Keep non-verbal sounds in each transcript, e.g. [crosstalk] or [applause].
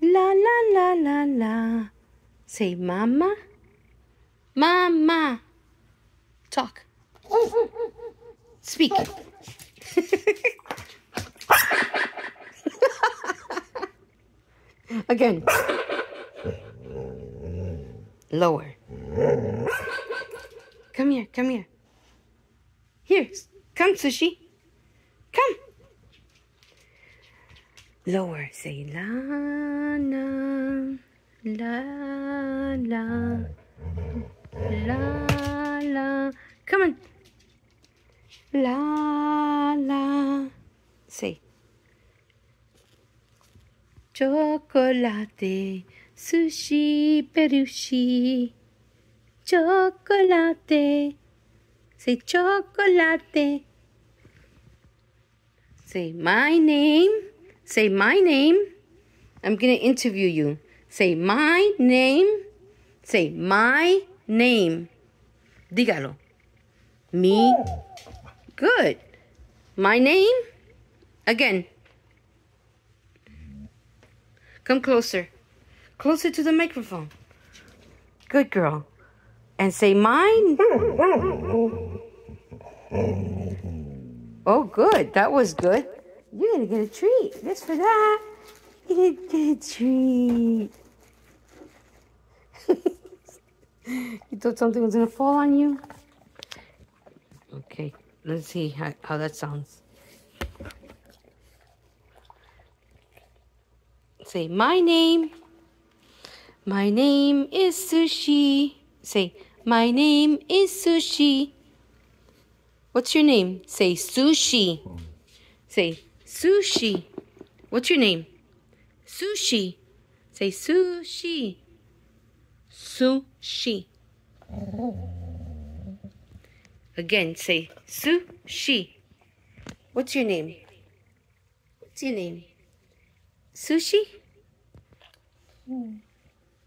La la la la la. Say mama. Mama. Talk. Speak. [laughs] Again. Lower. Come here, come here. Here, come, Sushi. Come. Lower. Say la la la la la la. Come on. La la. Say. Chocolate, sushi, perushi. Chocolate. Say chocolate. Say my name. Say my name. I'm going to interview you. Say my name. Say my name. Dígalo. Me. Good. My name. Again. Come closer. Closer to the microphone. Good girl. And say mine. Oh, good. That was good. You're to get a treat. Just for that. You're to get a treat. [laughs] you thought something was to fall on you? Okay. Let's see how, how that sounds. Say, my name. My name is Sushi. Say, my name is Sushi. What's your name? Say, Sushi. Say, Sushi. What's your name? Sushi. Say, Sushi. Sushi. Again, say, Sushi. What's your name? What's your name? Sushi?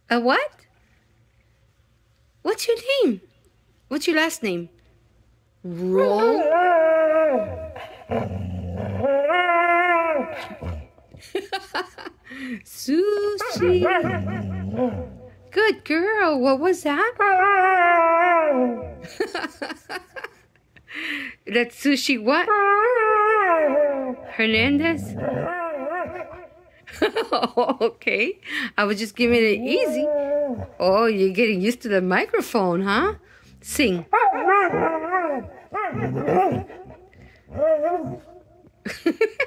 A what? What's your name? What's your last name? Roll. [laughs] Sushi. Good girl. What was that? [laughs] That's sushi what? Hernandez? [laughs] okay. I was just giving it easy. Oh, you're getting used to the microphone, huh? Sing. [laughs]